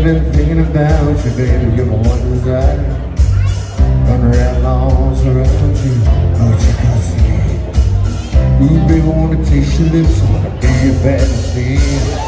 about you, baby, you're my one desire. Thunder outlaws around you, what you can see. Ooh, baby, wanna taste your lips, wanna be your fantasy.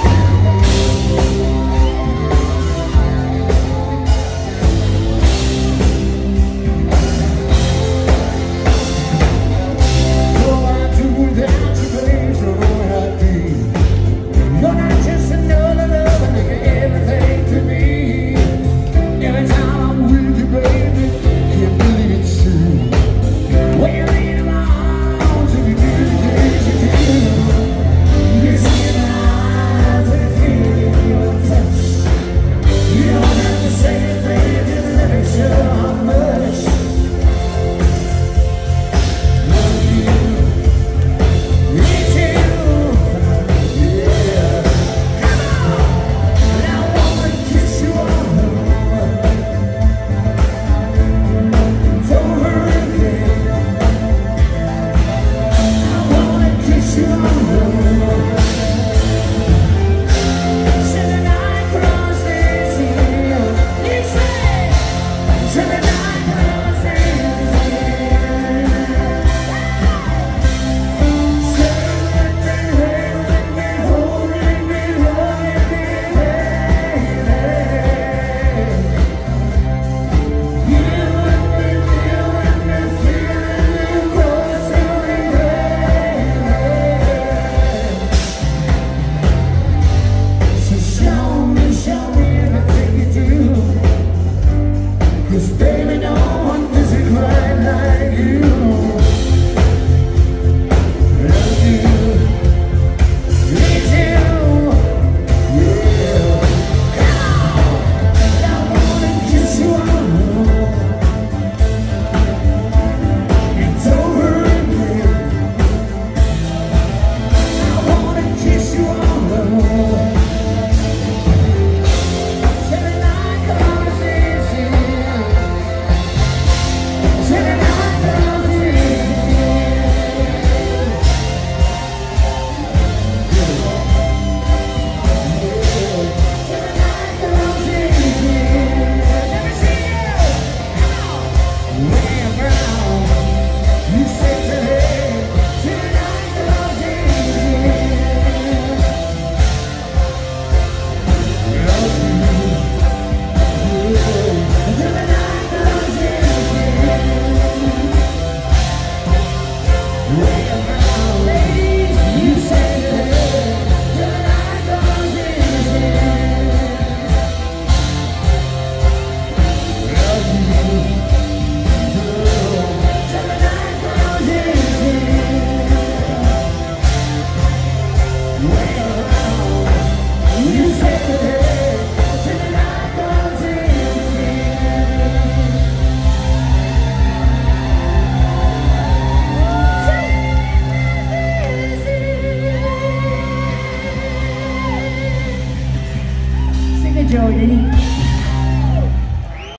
有人。